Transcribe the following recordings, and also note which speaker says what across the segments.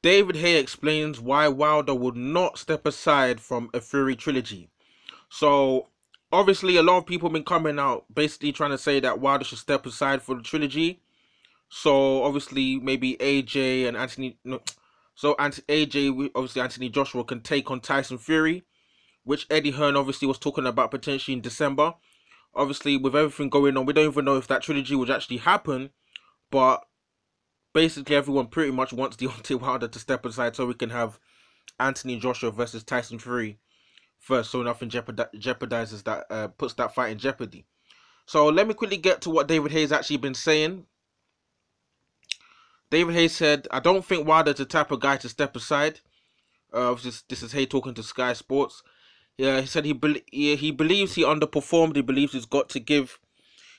Speaker 1: David Haye explains why Wilder would not step aside from a Fury trilogy. So, obviously, a lot of people have been coming out basically trying to say that Wilder should step aside for the trilogy. So, obviously, maybe AJ and Anthony. No, so, AJ, obviously, Anthony Joshua can take on Tyson Fury, which Eddie Hearn obviously was talking about potentially in December. Obviously, with everything going on, we don't even know if that trilogy would actually happen. But basically everyone pretty much wants Deontay Wilder to step aside so we can have Anthony Joshua versus Tyson Fury first, so nothing jeopardizes that, uh, puts that fight in jeopardy. So let me quickly get to what David Hayes actually been saying. David Hayes said, "I don't think Wilder's the type of guy to step aside." Uh, this, this is Haye talking to Sky Sports. Yeah, he said he be- he believes he underperformed. He believes he's got to give,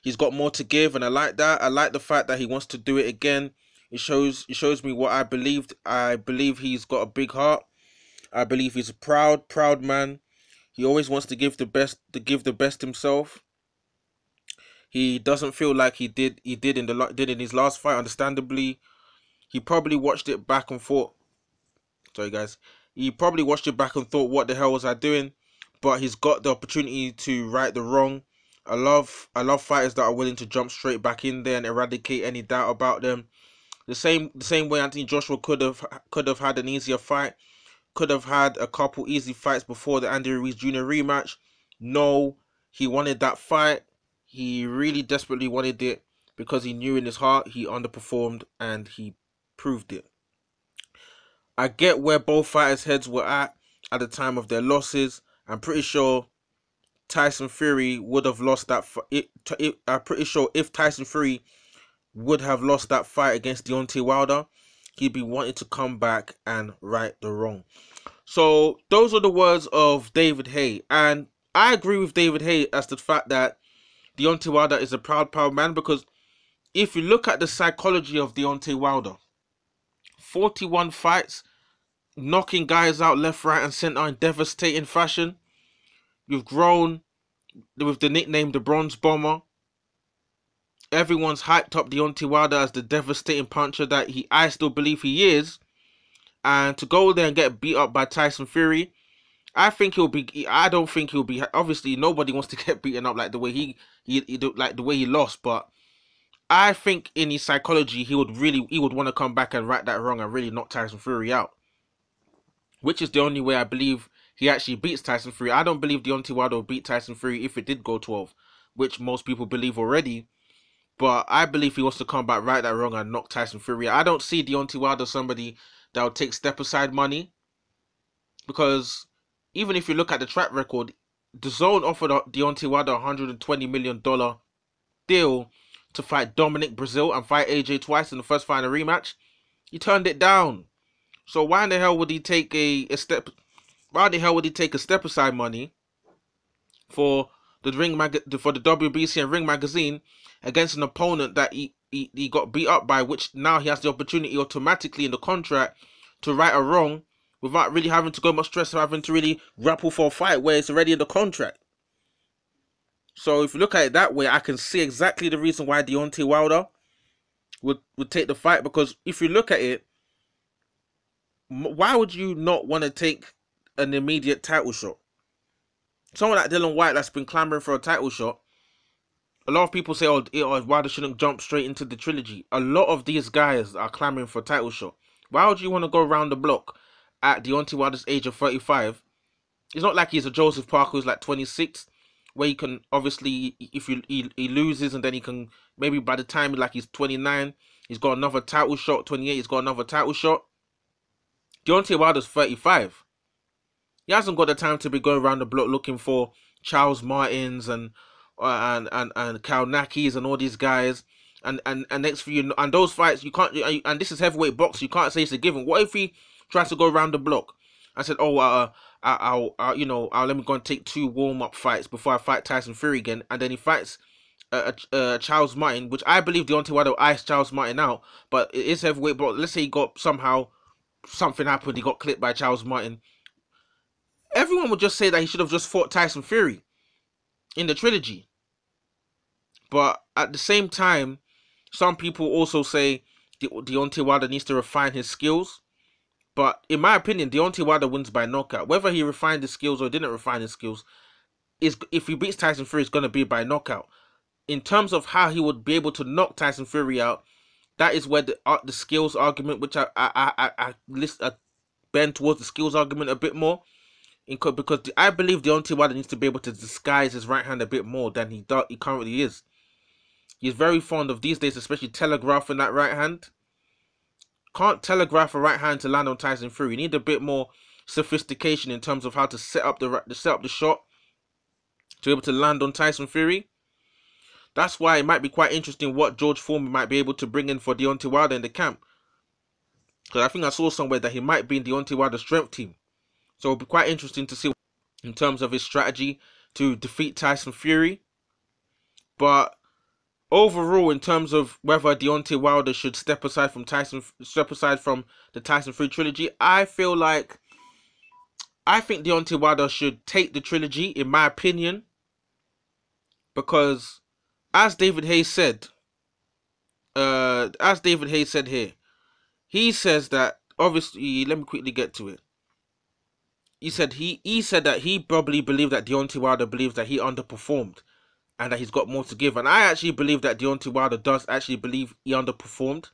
Speaker 1: he's got more to give, and I like that. I like the fact that he wants to do it again. It shows it shows me what I believed. I believe he's got a big heart. I believe he's a proud, proud man. He always wants to give the best to give the best himself. He doesn't feel like he did he did in the did in his last fight. Understandably, he probably watched it back and thought. Sorry, guys. He probably watched it back and thought, "What the hell was I doing?" But he's got the opportunity to right the wrong. I love I love fighters that are willing to jump straight back in there and eradicate any doubt about them. The same the same way Anthony Joshua could have could have had an easier fight, could have had a couple easy fights before the Andy Ruiz Jr. rematch. No, he wanted that fight. He really desperately wanted it because he knew in his heart he underperformed and he proved it. I get where both fighters' heads were at at the time of their losses. I'm pretty sure Tyson Fury would have lost that. It, it, I'm pretty sure if Tyson Fury would have lost that fight against Deontay Wilder, he'd be wanting to come back and right the wrong. So those are the words of David Haye, and I agree with David Haye as the fact that Deontay Wilder is a proud, proud man because if you look at the psychology of Deontay Wilder, 41 fights, knocking guys out left, right, and center in devastating fashion. You've grown with the nickname the Bronze Bomber everyone's hyped up Deontay Wilder as the devastating puncher that he I still believe he is. And to go there and get beat up by Tyson Fury, I think he'll be. I don't think he'll be. Obviously, nobody wants to get beaten up like the way he he, he like the way he lost. But I think in his psychology, he would really he would want to come back and right that wrong and really knock Tyson Fury out. Which is the only way I believe he actually beats Tyson Fury. I don't believe Deontay Wilder will beat Tyson Fury if it did go 12, which most people believe already. But I believe he wants to come back, right that wrong, and knock Tyson Fury. I don't see Deontay Wilder somebody that will take step aside money. Because even if you look at the track record, DAZN offered Deontay Wilder a $120 million deal to fight Dominic Breazeale and fight AJ twice in the first final rematch. He turned it down. So why in the hell would he take a, a step? Why the hell would he take a step aside money for the ring mag for the WBC and Ring Magazine against an opponent that he, he, he got beat up by, which now he has the opportunity automatically in the contract to right a wrong without really having to go much stress of having to really grapple for a fight where it's already in the contract. So if you look at it that way, I can see exactly the reason why Deontay Wilder would, would take the fight because if you look at it, why would you not want to take an immediate title shot? Someone like Dillian Whyte that's been clamoring for a title shot a lot of people say, oh, eh, oh, why they shouldn't jump straight into the trilogy. A lot of these guys are clamoring for title shot. Why would you want to go around the block at Deontay Wilder's age of 35? It's not like he's a Joseph Parker who's like 26, where he can obviously, if you, he, he loses and then he can, maybe by the time like he's 29, he's got another title shot, 28, he's got another title shot. Deontay Wilder's 35. He hasn't got the time to be going around the block looking for Charles Martins and and and and Kownacki's and all these guys. And, and and next for you and those fights you can't and this is heavyweight box you can't say it's a given. What if he tries to go around the block? I said, oh, uh, I'll, I'll, you know, I'll let me go and take two warm up fights before I fight Tyson Fury again, and then he fights uh, uh, Charles Martin, which I believe Deontay Wilder iced Charles Martin out, but it is heavyweight. But let's say he got somehow something happened, he got clipped by Charles Martin. Everyone would just say that he should have just fought Tyson Fury in the trilogy. But at the same time, some people also say De- Deontay Wilder needs to refine his skills But in my opinion, Deontay Wilder wins by knockout. Whether he refined his skills or didn't refine his skills, is if he beats Tyson Fury, it's going to be by knockout. In terms of how he would be able to knock Tyson Fury out, that is where the uh, the skills argument, which I I I, I list, uh, bend towards the skills argument a bit more, because I believe Deontay Wilder needs to be able to disguise his right hand a bit more than he does he currently is. He's very fond of these days, especially telegraphing that right hand. Can't telegraph a right hand to land on Tyson Fury. You need a bit more sophistication in terms of how to set up the set up the shot to be able to land on Tyson Fury. That's why it might be quite interesting what George Foreman might be able to bring in for Deontay Wilder in the camp. Because I think I saw somewhere that he might be in Deontay Wilder's strength team. So it'll be quite interesting to see in terms of his strategy to defeat Tyson Fury. But overall, in terms of whether Deontay Wilder should step aside from Tyson, step aside from the Tyson Fury trilogy, I feel like I think Deontay Wilder should take the trilogy, in my opinion, because as David Hayes said, uh, as David Hayes said here, he says that obviously. Let me quickly get to it. He said he he said that he probably believed that Deontay Wilder believes that he underperformed, and that he's got more to give. And I actually believe that Deontay Wilder does actually believe he underperformed,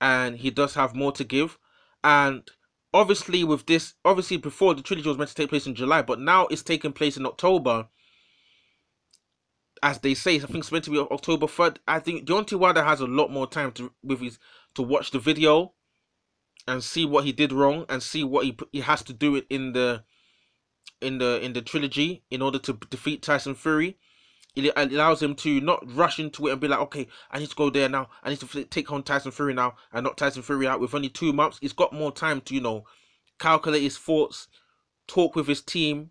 Speaker 1: and he does have more to give. And obviously, with this, obviously before the trilogy was meant to take place in July, but now it's taking place in October as they say, I think it's meant to be October third. I think Deontay Wilder has a lot more time to with his to watch the video and see what he did wrong and see what he he has to do it in the in the in the trilogy in order to defeat Tyson Fury. It allows him to not rush into it and be like, okay, I need to go there now. I need to take on Tyson Fury now and knock Tyson Fury out with only two months. He's got more time to you know calculate his thoughts, talk with his team,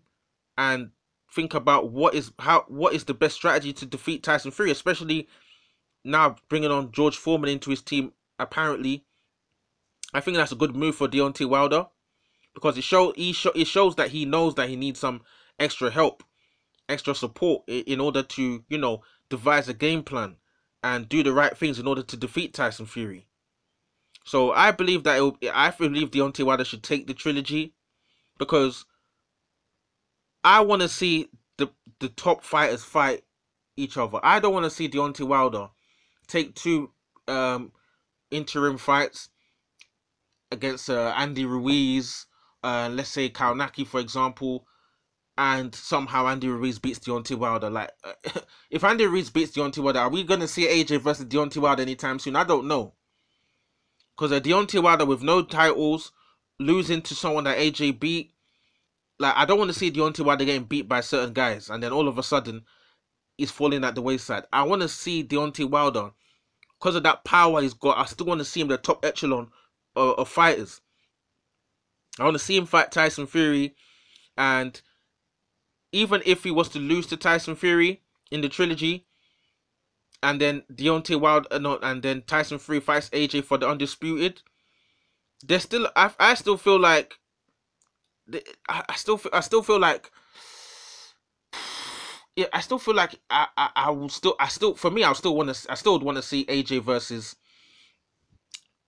Speaker 1: and think about what is how what is the best strategy to defeat Tyson Fury, especially now bringing on George Foreman into his team. Apparently, I think that's a good move for Deontay Wilder because it show he show, it shows that he knows that he needs some extra help, extra support in order to you know devise a game plan and do the right things in order to defeat Tyson Fury. So I believe that will, I believe Deontay Wilder should take the trilogy because I want to see the the top fighters fight each other. I don't want to see Deontay Wilder take two um, interim fights against uh, Andy Ruiz, uh, let's say Kownacki, for example, and somehow Andy Ruiz beats Deontay Wilder. Like, if Andy Ruiz beats Deontay Wilder, are we gonna see AJ versus Deontay Wilder anytime soon? I don't know. Because a Deontay Wilder with no titles, losing to someone that AJ beat, like I don't want to see Deontay Wilder getting beat by certain guys and then all of a sudden he's falling at the wayside. I want to see Deontay Wilder because of that power he's got. I still want to see him the top echelon of, of fighters. I want to see him fight Tyson Fury, and even if he was to lose to Tyson Fury in the trilogy, and then Deontay Wilder, uh, no, and then Tyson Fury fights AJ for the undisputed, there's still I, I still feel like I, still I still feel like yeah, I still feel like I, I, I will still I still for me I still want to I still want to see AJ versus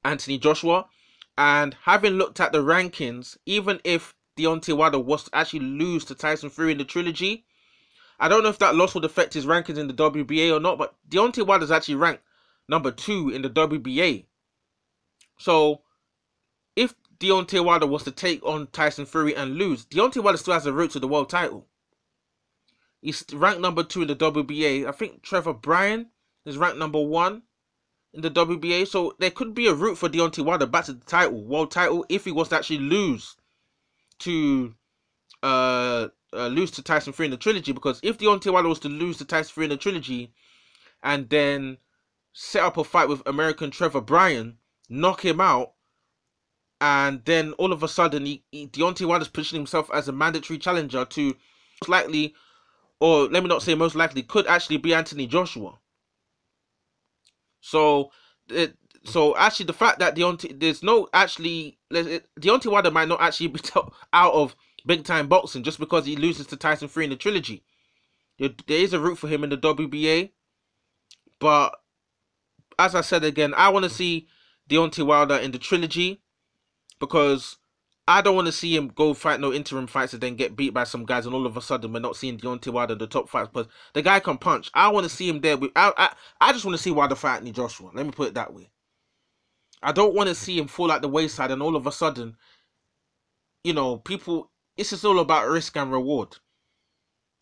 Speaker 1: Anthony Joshua, and having looked at the rankings, even if Deontay Wilder was to actually lose to Tyson Fury in the trilogy, I don't know if that loss would affect his rankings in the WBA or not, but Deontay Wilder is actually ranked number two in the WBA. So if Deontay Wilder was to take on Tyson Fury and lose, Deontay Wilder still has a route to the world title. He's ranked number two in the WBA. I think Trevor Bryan is ranked number one in the WBA. So there could be a route for Deontay Wilder back to the title, world title, if he was to actually lose to uh, uh lose to Tyson Fury in the trilogy. Because if Deontay Wilder was to lose to Tyson Fury in the trilogy, and then set up a fight with American Trevor Bryan, knock him out, and then all of a sudden, he, he, Deontay Wilder's positioning himself as a mandatory challenger to most likely, or let me not say most likely, could actually be Anthony Joshua. So, it, so actually, the fact that Deontay, there's no actually, Deontay Wilder might not actually be out of big time boxing just because he loses to Tyson Fury in the trilogy. There, is a route for him in the WBA, but as I said again, I want to see Deontay Wilder in the trilogy because I don't want to see him go fight no interim fights and then get beat by some guys, and all of a sudden we're not seeing Deontay Wilder in the top fights. But the guy can punch. I want to see him there. With, I, I, I just want to see Wilder fight Anthony Joshua. Let me put it that way. I don't want to see him fall at the wayside, and all of a sudden, you know, people. This is all about risk and reward.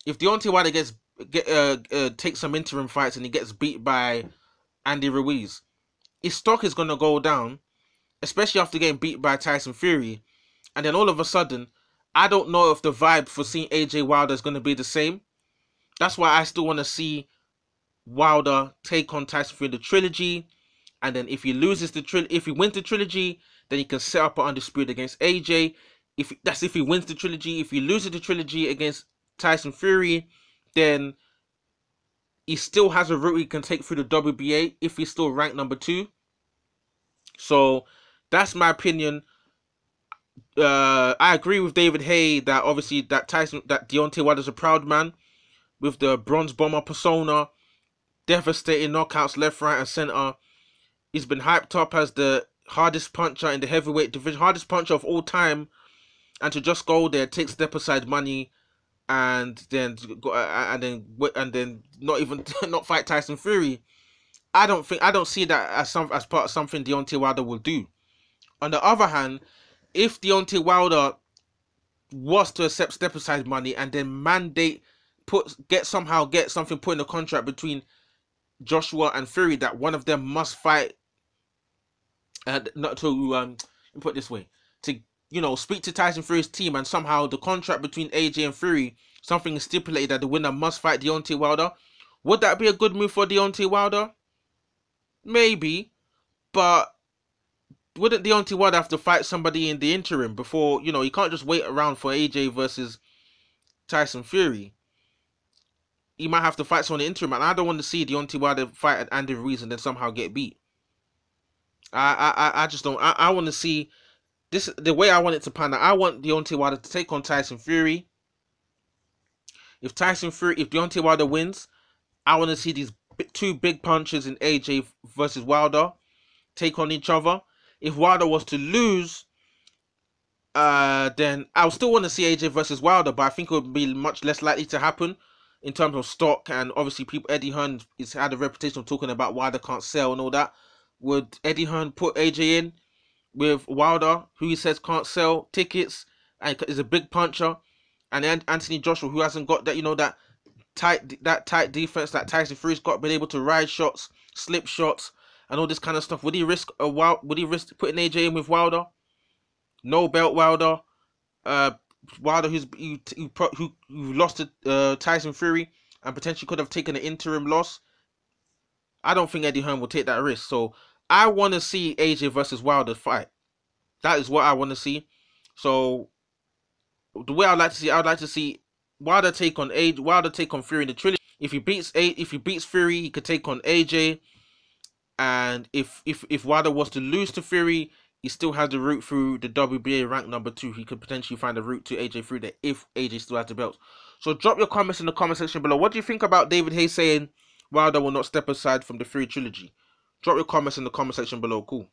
Speaker 1: If Deontay Wilder gets get uh, uh take some interim fights and he gets beat by Andy Ruiz, his stock is gonna go down, especially after getting beat by Tyson Fury and then all of a sudden, I don't know if the vibe for seeing AJ Wilder is going to be the same. That's why I still want to see Wilder take on Tyson Fury the trilogy, and then if he loses the tri- if he wins the trilogy, then he can set up an undisputed against AJ. If that's if he wins the trilogy, if he loses the trilogy against Tyson Fury, then he still has a route he can take through the WBA if he's still ranked number two. So that's my opinion uh, I agree with David Haye that obviously that Tyson that Deontay Wilder's a proud man with the bronze bomber persona, devastating knockouts left, right, and center. He's been hyped up as the hardest puncher in the heavyweight division, hardest puncher of all time, and to just go there, take step aside money, and then go uh, and then and then not even not fight Tyson Fury. I don't think I don't see that as some as part of something Deontay Wilder will do. On the other hand, if Deontay Wilder was to accept step aside money and then mandate put get somehow get something put in the contract between Joshua and Fury that one of them must fight and not to um put this way to you know speak to Tyson Fury's team and somehow the contract between AJ and Fury something stipulated that the winner must fight Deontay Wilder would that be a good move for Deontay Wilder maybe but wouldn't Deontay Wilder have to fight somebody in the interim before you know he can't just wait around for AJ versus Tyson Fury? He might have to fight someone in the interim, and I don't want to see Deontay Wilder fight Andy Ruiz and then somehow get beat. I I I just don't. I, I want to see this the way I want it to pan out. I want Deontay Wilder to take on Tyson Fury. If Tyson Fury, if Deontay Wilder wins, I want to see these two big punches in AJ versus Wilder take on each other if Wilder was to lose, uh, then I would still want to see AJ versus Wilder, but I think it would be much less likely to happen in terms of stock and obviously people. Eddie Hearn has had a reputation of talking about Wilder can't sell and all that. Would Eddie Hearn put AJ in with Wilder, who he says can't sell tickets and is a big puncher, and then Anthony Joshua, who hasn't got that you know that tight that tight defense that Tyson Fury's got, been able to ride shots, slip shots, and all this kind of stuff. Would he risk a wild? Would he risk putting AJ in with Wilder? No belt Wilder. Uh, Wilder who's who who, who lost to uh, Tyson Fury and potentially could have taken an interim loss. I don't think Eddie Hearn will take that risk. So I want to see AJ versus Wilder fight. That is what I want to see. So the way I'd like to see, I'd like to see Wilder take on AJ, Wilder take on Fury in the trilogy. If he beats A, if he beats Fury, he could take on AJ. And if if if Wilder was to lose to Fury, he still has the route through the WBA rank number two. He could potentially find a route to AJ through there if AJ still has the belt. So drop your comments in the comment section below. What do you think about David Haye saying Wilder will not step aside from the Fury trilogy? Drop your comments in the comment section below. Cool.